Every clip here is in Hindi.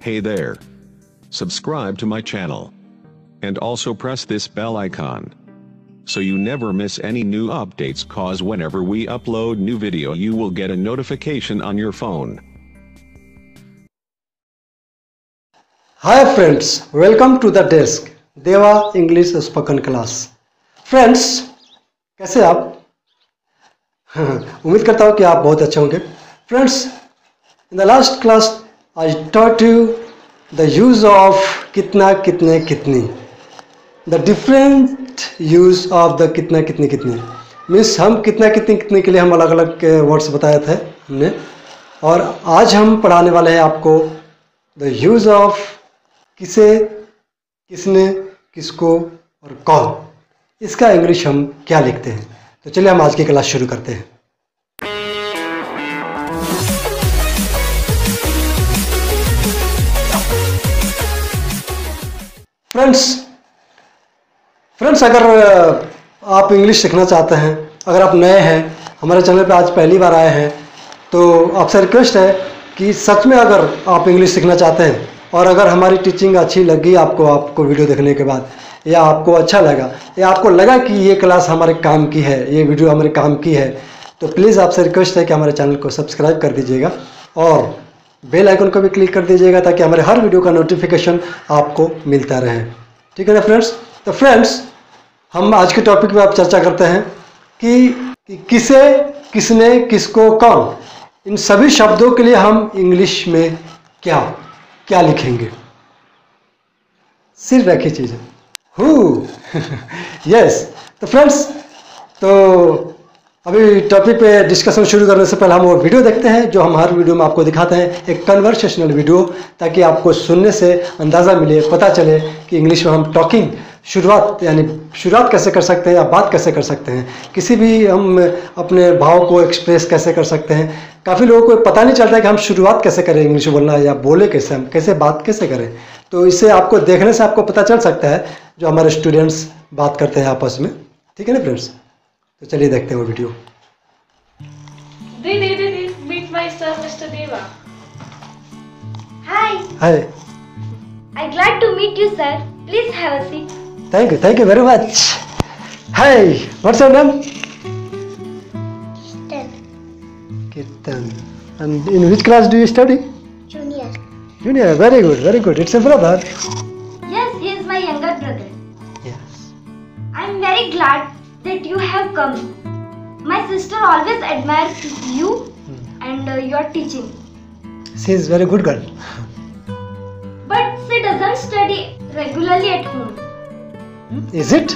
Hey there. Subscribe to my channel. And also press this bell icon. So you never miss any new updates cause whenever we upload new video you will get a notification on your phone. Hi friends welcome to the desk Deva English spoken class friends कैसे आप उम्मीद करता हूँ कि आप बहुत अच्छे होंगे friends in the last class I taught you the use of कितना कितने कितनी। The different use of the कितना कितने कितने। मीन्स हम कितना कितने कितने के लिए हम अलग अलग वर्ड्स बताए थे हमने। और आज हम पढ़ाने वाले हैं आपको द यूज़ ऑफ़ किसे, किसने, किसको और कौन। इसका इंग्लिश हम क्या लिखते हैं? तो चलिए हम आज की क्लास शुरू करते हैं। फ्रेंड्स फ्रेंड्स अगर आप इंग्लिश सीखना चाहते हैं, अगर आप नए हैं, हमारे चैनल पे आज पहली बार आए हैं तो आपसे रिक्वेस्ट है कि सच में अगर आप इंग्लिश सीखना चाहते हैं, और अगर हमारी टीचिंग अच्छी लगी आपको आपको वीडियो देखने के बाद, या आपको अच्छा लगा, या आपको लगा कि ये क्लास हमारे काम की है, ये वीडियो हमारे काम की है तो प्लीज़ आपसे रिक्वेस्ट है कि हमारे चैनल को सब्सक्राइब कर दीजिएगा, और बेल आइकन को भी क्लिक कर दीजिएगा ताकि हमारे हर वीडियो का नोटिफिकेशन आपको मिलता रहे। ठीक है ना फ्रेंड्स तो फ्रेंड्स हम आज के टॉपिक पे आप चर्चा करते हैं कि, कि किसे किसने किसको कौन? इन सभी शब्दों के लिए हम इंग्लिश में क्या क्या लिखेंगे? सिर्फ़ एक ही चीज़ है। हु यस तो फ्रेंड्स तो अभी टॉपिक पे डिस्कशन शुरू करने से पहले हम वो वीडियो देखते हैं, जो हम हर वीडियो में आपको दिखाते हैं, एक कन्वर्सेशनल वीडियो ताकि आपको सुनने से अंदाज़ा मिले, पता चले कि इंग्लिश में हम टॉकिंग शुरुआत, यानी शुरुआत कैसे कर सकते हैं या बात कैसे कर सकते हैं। किसी भी हम अपने भाव को एक्सप्रेस कैसे कर सकते हैं। काफ़ी लोगों को पता नहीं चलता है कि हम शुरुआत कैसे करें इंग्लिश बोलना या बोले कैसे, हम कैसे बात कैसे करें। तो इससे आपको देखने से आपको पता चल सकता है, जो हमारे स्टूडेंट्स बात करते हैं आपस में। ठीक है ना फ्रेंड्स तो चलिए देखते हैं वो video Didi, Didi, meet myself, Mr. Deva. Hi, hi hi I'm glad to meet you, sir. Please have a seat. Thank you thank you very much hi what's your name Kirtan. And in which class do you study? Junior. Junior, very good, very good. It's a brother. Yes, he is my younger brother. Yes. I'm very glad that you have come. My sister always admires you and uh, your teaching. She is very good girl. But she doesn't study regularly at home. Is it?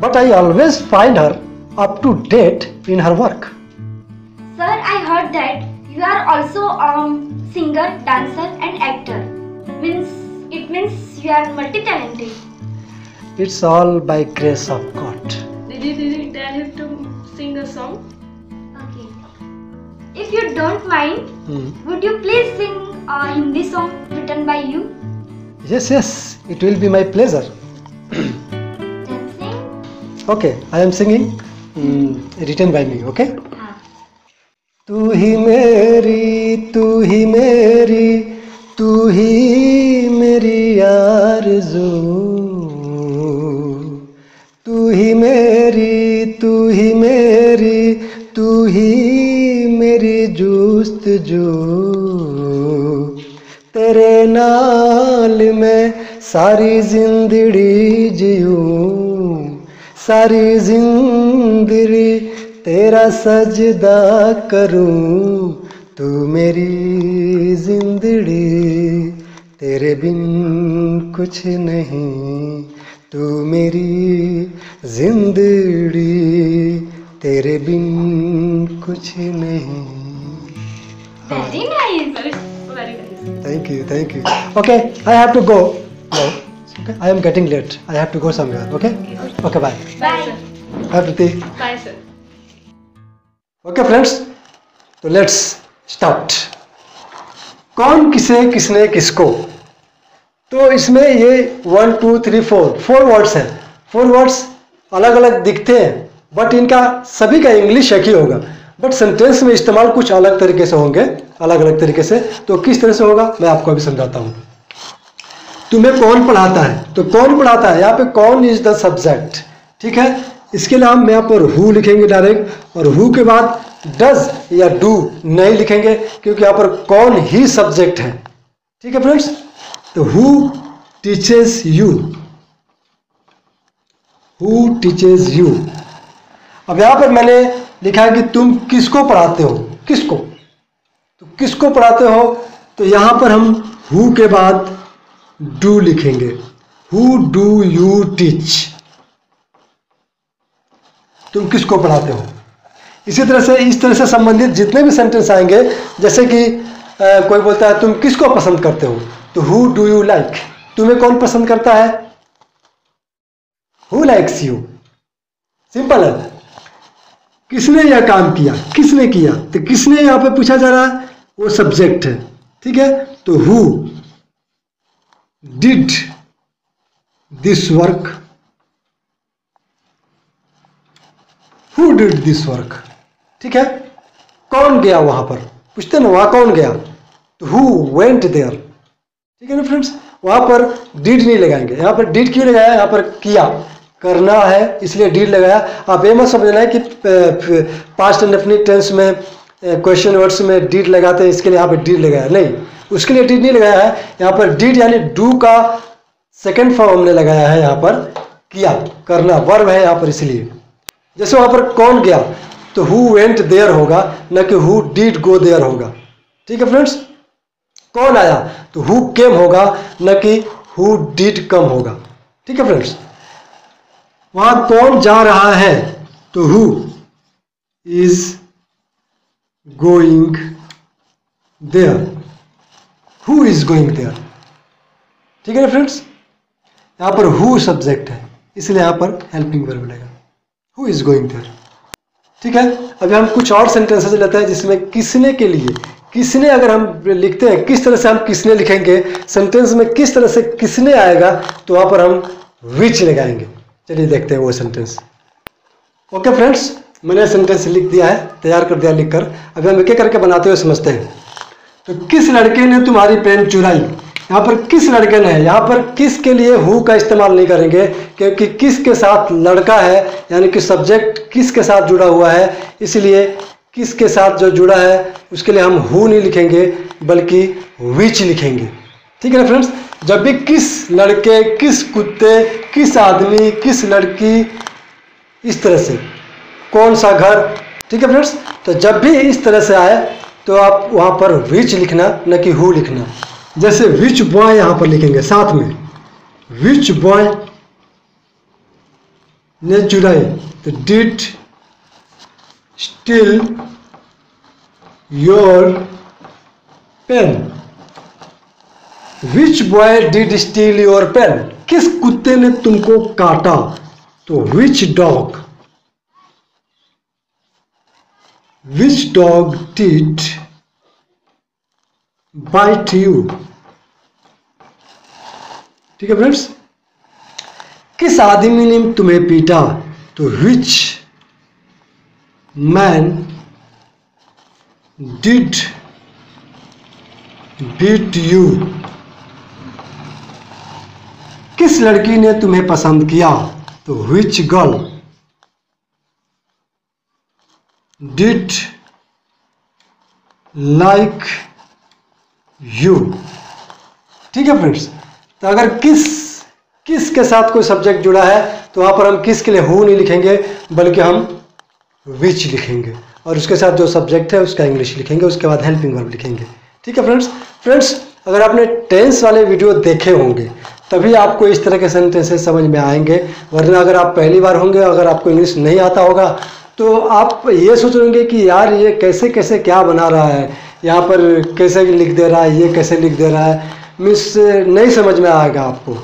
But I always find her up to date in her work. Sir, I heard that you are also a singer, dancer, and actor. Means it means you are multi-talented. It's all by grace of God. Didi, Didi, tell him to sing a song. Okay. If you don't mind, Hmm. would you please sing a Hindi song written by you? Yes, yes, it will be my pleasure. Then sing. Okay, I am singing, mm, written by me, okay? हाँ. तू ही मेरी तू ही मेरी तू ही मेरी आरज़ू सारी जिंदड़ी जियूं सारी जिंदड़ी तेरा सजदा करूँ तू मेरी जिंदड़ी तेरे बिन कुछ नहीं तू मेरी जिंदड़ी तेरे बिन कुछ नहीं very nice. Thank you, thank you. Okay, I have now. Okay, I am getting late. I have to go somewhere. Okay? Okay, bye. Bye. Bye, Priti. Bye, sir. Okay friends तो लेट्स स्टार्ट कौन किसे किसने किसको तो इसमें ये one two three four four words हैं फोर वर्ड्स अलग अलग दिखते हैं बट इनका सभी का इंग्लिश एक ही होगा बट सेंटेंस में इस्तेमाल कुछ अलग तरीके से होंगे अलग अलग तरीके से तो किस तरह से होगा मैं आपको अभी समझाता हूँ तुम्हें कौन पढ़ाता है? तो कौन पढ़ाता है? यहाँ पे कौन इज़ द सब्जेक्ट ठीक है? इसके लिए हम यहाँ पर हु लिखेंगे डायरेक्ट और हु के बाद डज या डू नहीं लिखेंगे क्योंकि यहाँ पर कौन ही सब्जेक्ट है। ठीक है फ्रेंड्स तो who teaches you who teaches you अब यहाँ पर मैंने लिखा है कि तुम किसको पढ़ाते हो? किसको? तो किसको पढ़ाते हो? तो यहाँ पर हम हु के बाद डू लिखेंगे। हु डू यू टीच तुम किसको पढ़ाते हो? इसी तरह से इस तरह से संबंधित जितने भी सेंटेंस आएँगे जैसे कि आ, कोई बोलता है तुम किसको पसंद करते हो? तो हु डू यू लाइक तुम्हें कौन पसंद करता है? हु लाइक्स यू सिंपल है। किसने यह काम किया? किसने किया? तो किसने यहाँ पे पूछा जा रहा है? वो सब्जेक्ट है। ठीक है? तो who did this work who did this work ठीक है? कौन गया वहाँ पर? पूछते ना, वहाँ कौन गया? तो हु वेंट देयर ठीक है ना फ्रेंड्स वहाँ पर डिड नहीं लगाएँगे। यहाँ पर डिड क्यों लगाया? यहाँ पर किया। करना है, इसलिए डीड लगाया। आप ये मत समझना है कि पास्ट इंडेफिनिट टेंस में क्वेश्चन वर्ड्स में डीड लगाते हैं, इसके लिए यहाँ पर डीड लगाया। नहीं। उसके लिए डीड नहीं लगाया है। यहाँ पर डीड यानी डू का सेकंड फॉर्म हमने लगाया है यहाँ पर किया, करना वर्ब है यहाँ पर इसलिए। जैसे वहाँ पर कौन गया तो हु वेंट देयर होगा, न कि हु डीड गो देयर होगा। ठीक है फ्रेंड्स कौन आया तो हु केम होगा, न कि हु डीड कम होगा। ठीक है फ्रेंड्स वहाँ कौन जा रहा है तो who is going there who is going there ठीक है फ्रेंड्स यहाँ पर हु सब्जेक्ट है, इसलिए यहाँ पर हेल्पिंग वर्ब लगेगा हु इज़ गोइंग देयर ठीक है? अभी हम कुछ और सेंटेंसेस लेते हैं जिसमें किसने के लिए, किसने अगर हम लिखते हैं, किस तरह से हम किसने लिखेंगे सेंटेंस में किस तरह से किसने आएगा तो वहाँ पर हम विच लगाएँगे। चलिए देखते हैं वो सेंटेंस ओके फ्रेंड्स मैंने सेंटेंस लिख दिया है, तैयार कर दिया लिखकर। अभी हम एक एक करके बनाते हुए समझते हैं। तो किस लड़के ने तुम्हारी पेन चुराई? यहाँ पर किस लड़के ने? यहाँ पर किस के लिए हु का इस्तेमाल नहीं करेंगे? क्योंकि किस के साथ लड़का है, यानी कि सब्जेक्ट किस के साथ जुड़ा हुआ है? इसलिए किस के साथ जो जुड़ा है, उसके लिए हम हु नहीं लिखेंगे, बल्कि विच लिखेंगे। ठीक है ना फ्रेंड्स जब भी किस लड़के, किस कुत्ते, किस आदमी, किस लड़की, इस तरह से, कौन सा घर? ठीक है फ्रेंड्स तो जब भी इस तरह से आए तो आप वहाँ पर विच लिखना, न कि हु लिखना। जैसे विच बॉय यहाँ पर लिखेंगे साथ में। विच बॉय ने चुराई? तो did steal your pen which boy did steal your pen किस कुत्ते ने तुमको काटा? तो which dog which dog did bite you ठीक है फ्रेंड्स किस आदमी ने तुम्हें पीटा? तो which man did beat you किस लड़की ने तुम्हें पसंद किया? तो which girl did like you ठीक है फ्रेंड्स तो अगर किस किस के साथ कोई सब्जेक्ट जुड़ा है तो वहाँ पर हम किस के लिए हु नहीं लिखेंगे, बल्कि हम विच लिखेंगे। और उसके साथ जो सब्जेक्ट है, उसका इंग्लिश लिखेंगे, उसके बाद हेल्पिंग वर्ब लिखेंगे। ठीक है फ्रेंड्स फ्रेंड्स अगर आपने टेंस वाले वीडियो देखे होंगे, तभी आपको इस तरह के सेंटेंसेस समझ में आएँगे। वरना अगर आप पहली बार होंगे, अगर आपको इंग्लिश नहीं आता होगा तो आप ये सोच रहे कि यार ये कैसे कैसे क्या बना रहा है? यहाँ पर कैसे लिख दे रहा है? ये कैसे लिख दे रहा है? मीन्स नहीं समझ में आएगा आपको।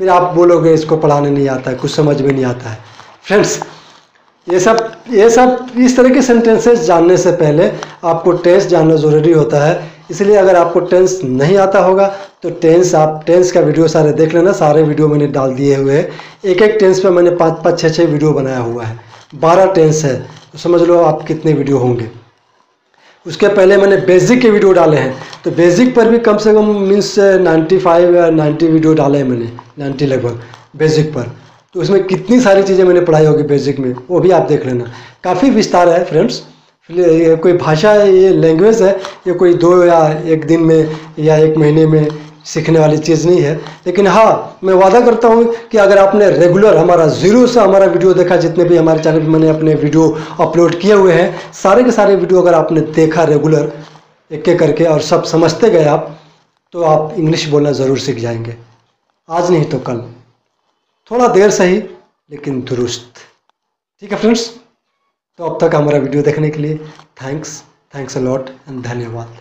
फिर आप बोलोगे, इसको पढ़ाने नहीं आता है, कुछ समझ में नहीं आता है। फ्रेंड्स ये सब ये सब, इस तरह के सेंटेंसेस जानने से पहले आपको टेंस जानना ज़रूरी होता है। इसलिए अगर आपको टेंस नहीं आता होगा तो टेंस आप टेंस का वीडियो सारे देख लेना। सारे वीडियो मैंने डाल दिए हुए हैं। एक एक टेंस पे मैंने पाँच पाँच छः छः वीडियो बनाया हुआ है। बारह टेंस है। तो समझ लो आप कितने वीडियो होंगे। उसके पहले मैंने बेसिक के वीडियो डाले हैं। तो बेसिक पर भी कम से कम मीन्स 95 या 90 वीडियो डाले हैं मैंने। 90 लगभग। बेसिक पर। तो उसमें कितनी सारी चीज़ें मैंने पढ़ाई होगी बेसिक में, वो भी आप देख लेना। काफ़ी विस्तार है फ्रेंड्स ये कोई भाषा है ये लैंग्वेज है, ये कोई दो या एक दिन में या एक महीने में सीखने वाली चीज़ नहीं है। लेकिन हाँ मैं वादा करता हूँ कि अगर आपने रेगुलर हमारा ज़ीरो से हमारा वीडियो देखा, जितने भी हमारे चैनल पर मैंने अपने वीडियो अपलोड किए हुए हैं, सारे के सारे वीडियो अगर आपने देखा रेगुलर एक एक करके, और सब समझते गए आप तो आप इंग्लिश बोलना ज़रूर सीख जाएँगे। आज नहीं तो कल। थोड़ा देर सही लेकिन दुरुस्त। ठीक है फ्रेंड्स तो अब तक हमारा वीडियो देखने के लिए thanks thanks a lot and धन्यवाद।